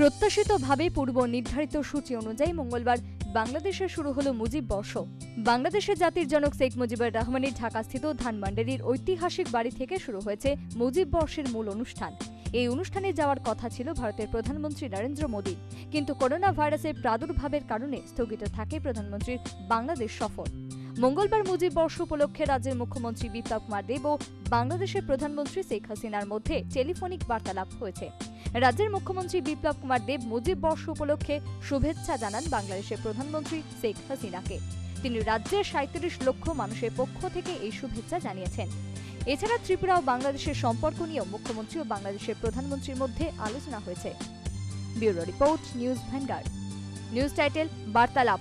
প্রত্যাশিতভাবে পূর্ব নির্ধারিত সূচি অনুযায়ী মঙ্গলবার বাংলাদেশে শুরু হলো মুজিব বর্ষ। বাংলাদেশের জাতির জনক শেখ মুজিবুর রহমানের ঢাকাস্থিত ধানমান্ডারির ঐতিহাসিক বাড়ি থেকে শুরু হয়েছে মুজিব বর্ষের মূল অনুষ্ঠান। এই অনুষ্ঠানে যাওয়ার কথা ছিল ভারতের প্রধানমন্ত্রী নরেন্দ্র মোদী। কিন্তু করোনা ভাইরাসের প্রাদুর্ভাবের কারণে স্থগিত থাকে প্রধানমন্ত্রীর বাংলাদেশ সফর। মঙ্গলবার মুজিব বর্ষ উপলক্ষে রাজ্যের মুখ্যমন্ত্রী বিপ্লব কুমার দেব ও বাংলাদেশের প্রধানমন্ত্রী শেখ হাসিনার মধ্যে টেলিফোনিক বার্তালাপ হয়েছে। রাজ্যের মুখ্যমন্ত্রী বিপ্লব কুমার দেব মুজিব বর্ষ উপলক্ষে শুভেচ্ছা জানান বাংলাদেশের প্রধানমন্ত্রী শেখ হাসিনাকে। তিনি রাজ্যের সাঁত্রিশ লক্ষ মানুষের পক্ষ থেকে এই শুভেচ্ছা জানিয়েছেন। এছাড়া ত্রিপুরা ও বাংলাদেশের সম্পর্ক নিয়েও মুখ্যমন্ত্রী ও বাংলাদেশের প্রধানমন্ত্রীর মধ্যে আলোচনা হয়েছে। Bureau report, news Vanguard. News title, বার্তালাপ।